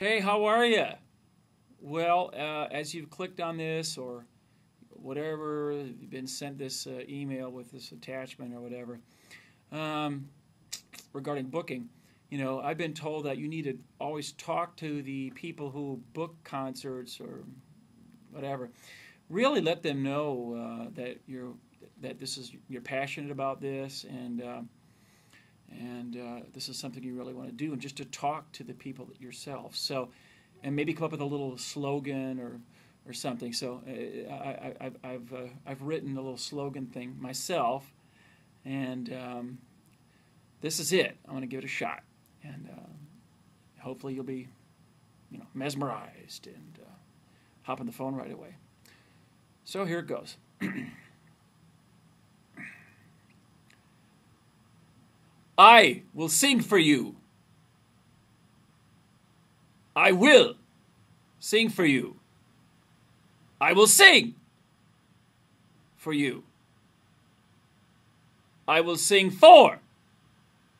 Hey, how are you? Well, uh, as you've clicked on this or whatever, you've been sent this uh, email with this attachment or whatever um, regarding booking, you know, I've been told that you need to always talk to the people who book concerts or whatever. Really let them know uh, that you're that this is you're passionate about this and uh, and uh, this is something you really want to do and just to talk to the people yourself. So, and maybe come up with a little slogan or or something. So uh, I, I've uh, I've written a little slogan thing myself, and um, this is it. I'm going to give it a shot, and uh, hopefully you'll be, you know, mesmerized and uh, hop on the phone right away. So here it goes. I will sing for you. I will sing for you. I will sing for you. I will sing for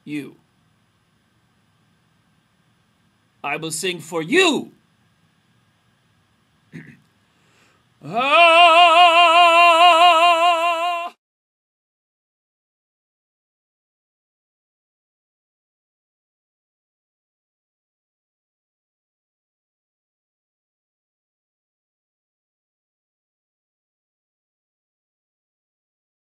you. I will sing for you. ah!